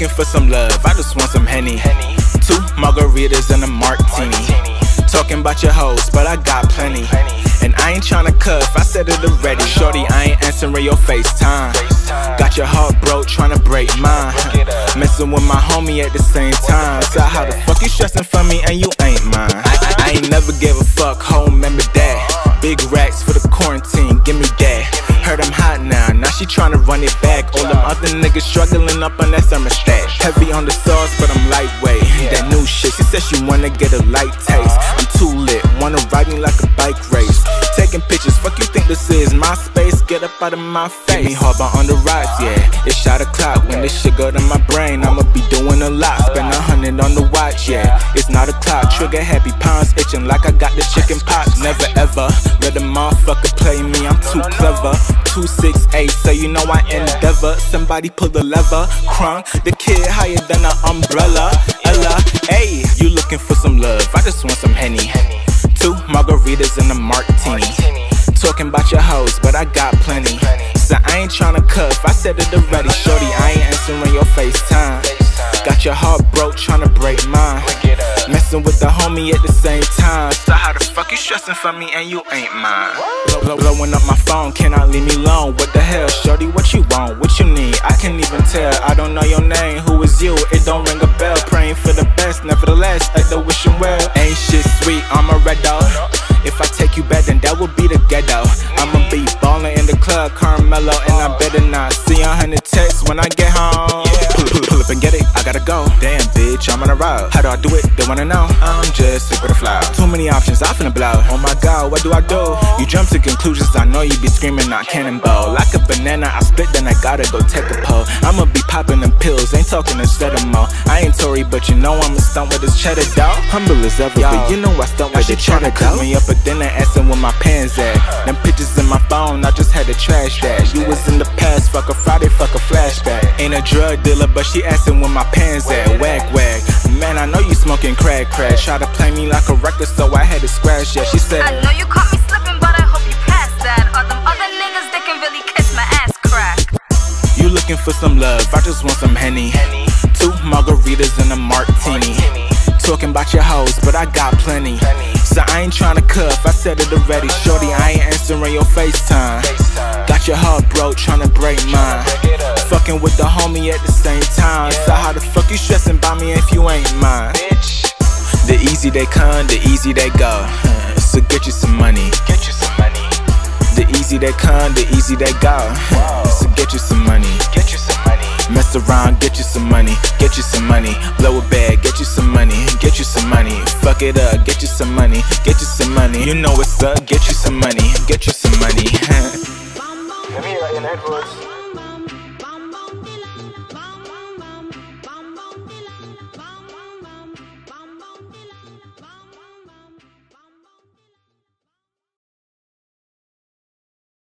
looking for some love, I just want some Henny. Two margaritas and a martini. Talking about your hoes, but I got plenty. And I ain't tryna cuff, I said it already. Shorty, I ain't answering your FaceTime. Got your heart broke, tryna break mine. Messing with my homie at the same time. So how the fuck you stressing for me and you ain't mine? I, I ain't never give a fuck, home, remember that. Big racks for the quarantine, tryna run it back. All them other niggas struggling up on that summer stash. Heavy on the sauce, but I'm lightweight. That new shit, she said she wanna get a light taste. I'm too lit, wanna ride me like a bike race. Taking pictures, fuck you think this is MySpace? Get up out of my face. Me hard on the rocks, yeah. It's shot o'clock when this shit go to my brain. I'ma be doing a lot. Spend a hundred on the watch, yeah. A clock. Trigger happy, pounds itching like I got the chicken pox. Never ever let a motherfucker play me. I'm too clever. Two six eight, so you know I endeavor. Somebody pull the lever, crunk. The kid higher than an umbrella. Ella, hey, you looking for some love? I just want some henny. Two margaritas and a martini. Talking about your hoes, but I got plenty. So I ain't tryna cuff, I said it already. Shorty, I ain't answering your FaceTime. Got your heart broke, tryna break mine. With the homie at the same time. So how the fuck you stressing for me and you ain't mine? Blow, blowing up my phone, cannot leave me alone. What the hell, shorty? What you want? What you need? I can't even tell. I don't know your name. Who is you? It don't ring a bell. Praying for the best, nevertheless, I do wishing well. Ain't shit sweet, I'm a red dog. If I take you back, then that would be the ghetto. Club, Carmelo, and I better not see a hundred texts when I get home. Pull, pull, pull up and get it, I gotta go. Damn, bitch, I'm on a road. How do I do it? They wanna know. I'm just sick with a flow. Too many options, I finna blow. Oh my god, what do I do? You jump to conclusions, I know you be screaming, not cannonball. Like a banana, I split, then I gotta go take a pull. I'ma be popping them pills, ain't talking to Sedamo. I ain't Tory, but you know I'ma stunt with this cheddar dog. Humble as ever, but you know I stunt with the cheddar dog. me up a dinner, asking where my pants at. I just had to trash that. You was in the past, fuck a Friday, fuck a flashback. Ain't a drug dealer, but she asking where my pants at. Whack, whack. Man, I know you smoking crack crack. Try to play me like a record, so I had to scratch. Yeah, she said. I know you caught me slipping, but I hope you passed that. Or them other niggas, they can really kiss my ass crack. You looking for some love? I just want some henny. Two margaritas and a martini. Talking about your hoes, but I got plenty. So I ain't tryna cuff, I said it already. Shorty, I ain't answering your FaceTime. Got your heart broke, tryna break mine. Fucking with the homie at the same time. So how the fuck you stressing by me if you ain't mine? The easy they come, the easy they go. So get you some money. Get you some money. The easy they come, the easy they go. So get you some money. Around, get you some money, get you some money. Blow a bag, get you some money, get you some money. Fuck it up, get you some money, get you some money. You know what's up, get you some money, get you some money.